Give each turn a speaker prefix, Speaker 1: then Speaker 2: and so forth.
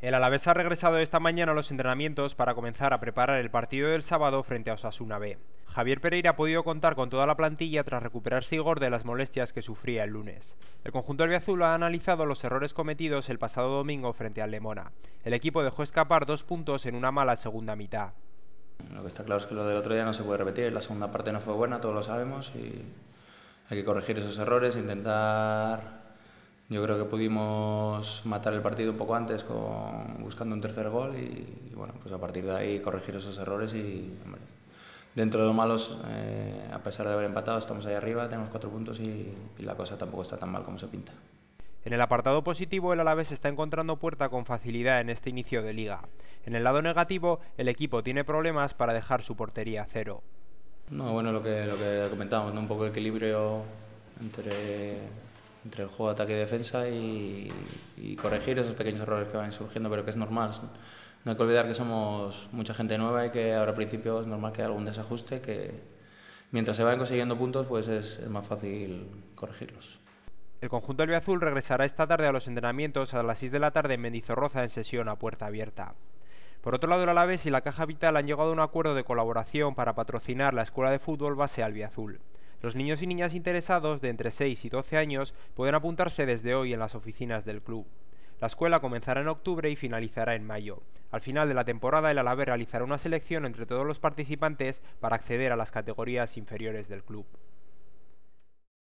Speaker 1: El Alavés ha regresado esta mañana a los entrenamientos para comenzar a preparar el partido del sábado frente a Osasuna B. Javier Pereira ha podido contar con toda la plantilla tras recuperar Sigor de las molestias que sufría el lunes. El conjunto albiazul ha analizado los errores cometidos el pasado domingo frente al Lemona. El equipo dejó escapar dos puntos en una mala segunda mitad.
Speaker 2: Lo que está claro es que lo del otro día no se puede repetir. La segunda parte no fue buena, todos lo sabemos, y hay que corregir esos errores, intentar yo creo que pudimos matar el partido un poco antes con, buscando un tercer gol y, bueno, pues a partir de ahí corregir esos errores y dentro de los malos, eh, a pesar de haber empatado, estamos ahí arriba, tenemos cuatro puntos y, y la cosa tampoco está tan mal como se pinta.
Speaker 1: En el apartado positivo, el Alavés está encontrando puerta con facilidad en este inicio de liga. En el lado negativo, el equipo tiene problemas para dejar su portería a cero.
Speaker 2: No, bueno, lo que, lo que comentábamos, ¿no? un poco de equilibrio entre entre el juego, ataque y defensa y, corregir esos pequeños errores que van surgiendo, pero que es normal. No hay que olvidar que somos mucha gente nueva y que ahora al principio es normal que haya algún desajuste, que mientras se vayan consiguiendo puntos pues es, más fácil corregirlos.
Speaker 1: El conjunto albiazul regresará esta tarde a los entrenamientos a las 6 de la tarde en Mendizorroza en sesión a puerta abierta. Por otro lado, el Alavés y la Caja Vital han llegado a un acuerdo de colaboración para patrocinar la escuela de fútbol base albiazul. Los niños y niñas interesados de entre 6 y 12 años pueden apuntarse desde hoy en las oficinas del club. La escuela comenzará en octubre y finalizará en mayo. Al final de la temporada, el Alavés realizará una selección entre todos los participantes para acceder a las categorías inferiores del club.